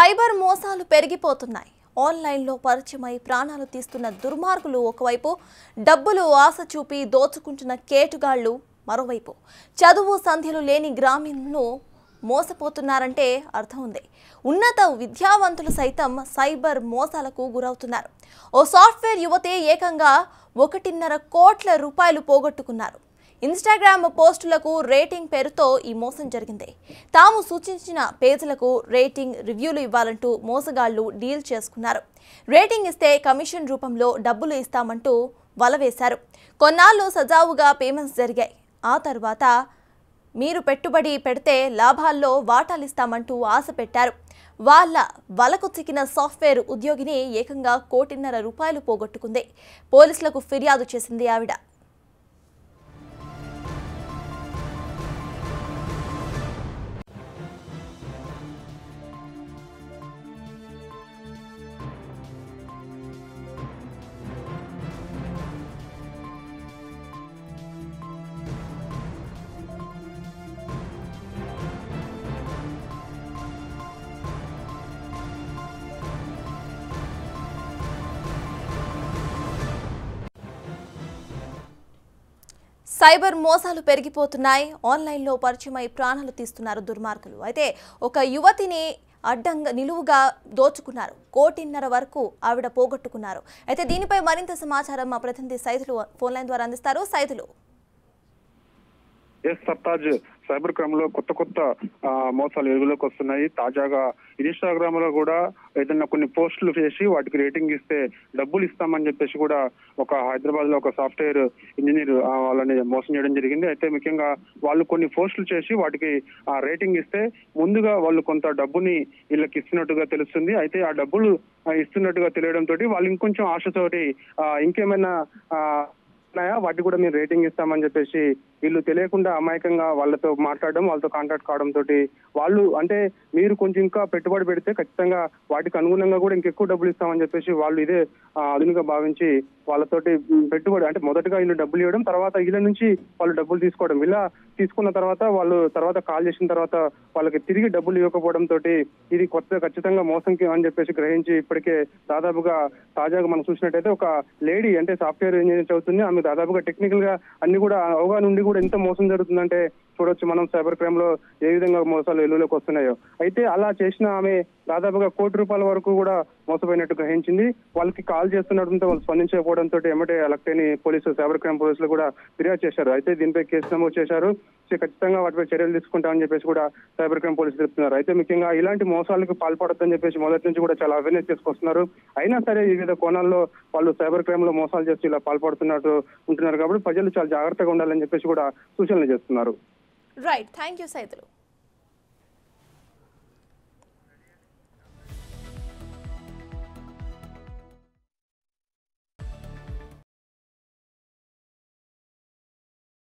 Cyber మోసాలు పెరిగిపోతున్నాయి. ఆన్లైన్లో పరిచయమై ప్రాణాలు తీస్తున్న దుర్మార్గులు ఒకవైపు డబ్బులు ఆశ చూపి దోచుకుంటున్న కేటుగాళ్ళు మరోవైపు. చదువు సంధ్యలు లేని గ్రామీణులను మోసపోతున్నారంటే అర్థం ఉంది. ఉన్నత విద్యావంతులు సైతం సైబర్ మోసాలకు గురవుతున్నారు. ఓ సాఫ్ట్వేర్ యువతే ఏకంగా ఒకటిన్నర కోట్ల రూపాయలు పోగొట్టుకున్నారు. ఇన్స్టాగ్రామ్ పోస్టులకు రేటింగ్ పేరుతో ఈ మోసం జరిగింది. తాము సూచించిన పేజీలకు రేటింగ్ రివ్యూలు ఇవ్వాలంటూ మోసగాళ్ళు డీల్ చేసుకున్నారు. రేటింగ్ ఇస్తే కమిషన్ రూపంలో డబ్బులు ఇస్తామంటూ వలవేశారు కొన్నాళ్ళు సజావుగా పేమెంట్స్ జరిగాయి. ఆ తర్వాత మీరు పెట్టుబడి పెడితే లాభాల్లో వాటాలిస్తామంటూ ఆశ పెట్టారు. వాళ్ళ వలకు చిక్కిన సాఫ్ట్వేర్ ఉద్యోగిని ఏకంగా కోటిన్నర రూపాయలు పోగొట్టుకుంది. పోలీసులకు ఫిర్యాదు చేసింది ఆవిడ. సైబర్ మోసాలు పెరిగిపోతున్నాయి. ఆన్లైన్లో పరిచయమై ప్రాణాలు తీస్తున్నారు దుర్మార్గులు. అయితే ఒక యువతిని అడ్డంగా నిలువుగా దోచుకున్నారు. కోటిన్నర వరకు ఆవిడ పోగొట్టుకున్నారు. అయితే దీనిపై మరింత సమాచారం మా ప్రతినిధి సైతులు ఫోన్ లైన్ ద్వారా అందిస్తారు. సైతులు ఎస్ సర్తాజ్ సైబర్ క్రైమ్లో కొత్త కొత్త మోసాలు వెలుగులోకి వస్తున్నాయి. తాజాగా ఇన్స్టాగ్రామ్లో కూడా ఏదైనా కొన్ని పోస్టులు చేసి వాటికి రేటింగ్ ఇస్తే డబ్బులు ఇస్తామని చెప్పేసి కూడా ఒక హైదరాబాద్లో ఒక సాఫ్ట్వేర్ ఇంజనీర్ వాళ్ళని మోసం చేయడం జరిగింది. అయితే ముఖ్యంగా వాళ్ళు కొన్ని పోస్టులు చేసి వాటికి ఆ రేటింగ్ ఇస్తే ముందుగా వాళ్ళు కొంత డబ్బుని వీళ్ళకి ఇస్తున్నట్టుగా తెలుస్తుంది. అయితే ఆ డబ్బులు ఇస్తున్నట్టుగా తెలియడంతో వాళ్ళు ఇంకొంచెం ఆశతోటి ఇంకేమైనా ఉన్నాయా? వాటి కూడా మీరు రేటింగ్ ఇస్తామని చెప్పేసి వీళ్ళు తెలియకుండా అమాయకంగా వాళ్ళతో మాట్లాడడం వాళ్ళతో కాంటాక్ట్ కావడం తోటి వాళ్ళు అంటే మీరు కొంచెం ఇంకా పెట్టుబడి పెడితే ఖచ్చితంగా వాటికి అనుగుణంగా కూడా ఇంకెక్కువ డబ్బులు ఇస్తామని చెప్పేసి వాళ్ళు ఇదే ఆధునిక అదునుగా భావించి వాళ్ళతోటి పెట్టుబడి అంటే మొదటగా వీళ్ళు డబ్బులు ఇవ్వడం తర్వాత వీళ్ళ నుంచి వాళ్ళు డబ్బులు తీసుకోవడం. ఇలా తీసుకున్న తర్వాత వాళ్ళు తర్వాత కాల్ చేసిన తర్వాత వాళ్ళకి తిరిగి డబ్బులు ఇవ్వకపోవడం తోటి ఇది కొత్త ఖచ్చితంగా మోసం అని చెప్పేసి గ్రహించి ఇప్పటికే దాదాపుగా తాజాగా మనం చూసినట్టయితే ఒక లేడీ అంటే సాఫ్ట్వేర్ ఇంజనీర్ చదువుతుంది. ఆమె దాదాపుగా టెక్నికల్గా అన్ని కూడా అవగాహన ఉండి కూడా ఎంత మోసం జరుగుతుందంటే చూడొచ్చు మనం సైబర్ క్రైమ్లో ఏ విధంగా మోసాలు వెలుగులోకి వస్తున్నాయో. అయితే అలా చేసిన ఆమె దాదాపుగా కోటి రూపాయల వరకు కూడా మోసపోయినట్టు గ్రహించింది. వాళ్ళకి కాల్ చేస్తున్నట్టు వాళ్ళు స్పందించకపోవడంతో ఎమ్మటే అలక్టేని పోలీసులు సైబర్ క్రైమ్ పోలీసులు కూడా ఫిర్యాదు చేశారు. అయితే దీనిపై కేసు నమోదు చేశారు. ఖచ్చితంగా వాటిపై చర్యలు తీసుకుంటామని చెప్పేసి కూడా సైబర్ క్రైమ్ పోలీసులు చెప్తున్నారు. అయితే ముఖ్యంగా ఇలాంటి మోసాలకు పాల్పడొద్దని చెప్పేసి మొదటి నుంచి కూడా చాలా అవేర్నెస్ చేసుకొస్తున్నారు అయినా సరే వివిధ కోణాల్లో వాళ్ళు సైబర్ క్రైమ్లో మోసాలు చేసి ఇలా పాల్పడుతున్నట్టు ఉంటున్నారు కాబట్టి ప్రజలు చాలా జాగ్రత్తగా ఉండాలని చెప్పేసి కూడా సూచనలు చేస్తున్నారు. Right. Thank you, Saitlu.